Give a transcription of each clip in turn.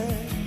yeah.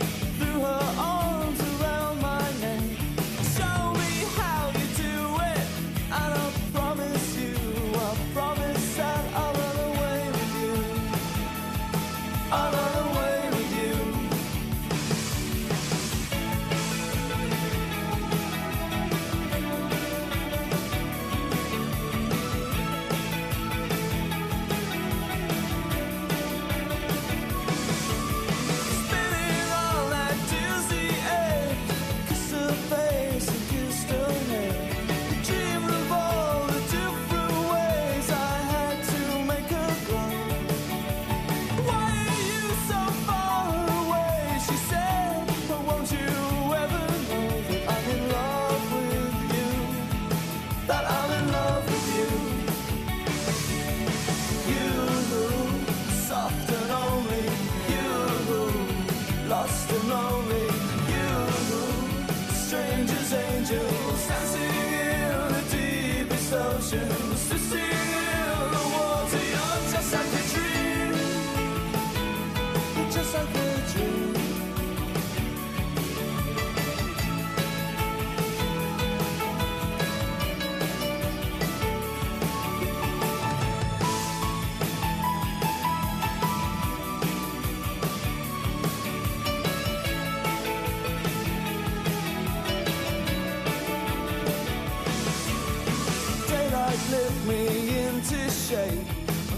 lost and lonely. You, strangers, angels, dancing in the deepest ocean.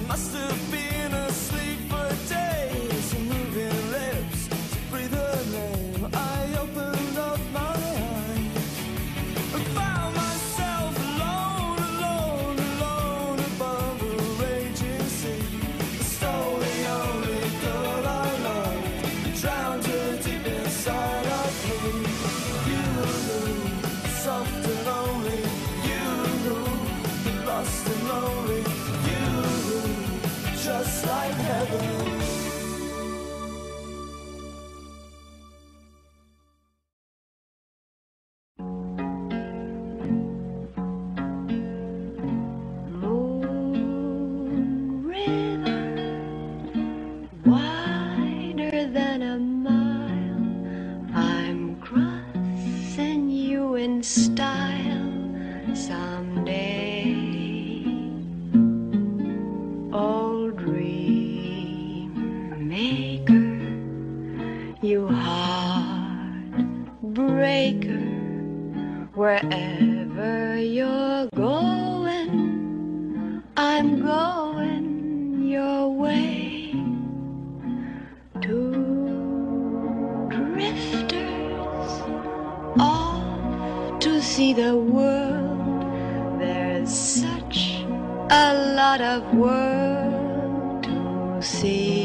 must have been asleep. heartbreaker, wherever you're going, I'm going your way. Two drifters off to see the world. There's such a lot of world to see.